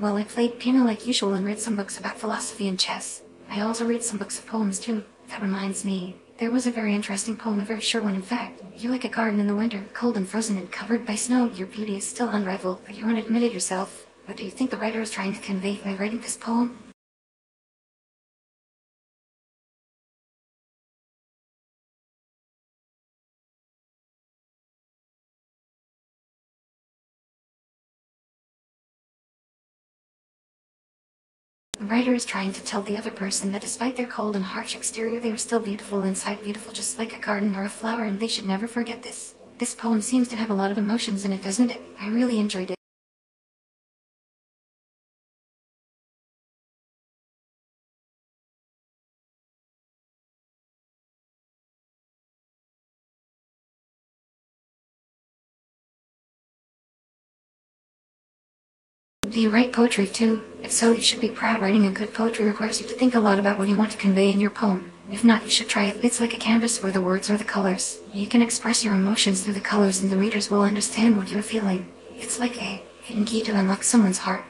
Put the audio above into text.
Well, I played piano like usual and read some books about philosophy and chess. I also read some books of poems too. That reminds me, there was a very interesting poem, a very short one in fact. You're like a garden in the winter, cold and frozen and covered by snow. Your beauty is still unrivaled, but you won't admit it yourself. What do you think the writer is trying to convey by writing this poem? Writer is trying to tell the other person that despite their cold and harsh exterior, they are still beautiful inside, beautiful just like a garden or a flower, and they should never forget this. This poem seems to have a lot of emotions in it, doesn't it? I really enjoyed it. Do you write poetry too? If so, you should be proud. Writing a good poetry requires you to think a lot about what you want to convey in your poem. If not, you should try it. It's like a canvas for the words or the colors. You can express your emotions through the colors and the readers will understand what you're feeling. It's like a hidden key to unlock someone's heart.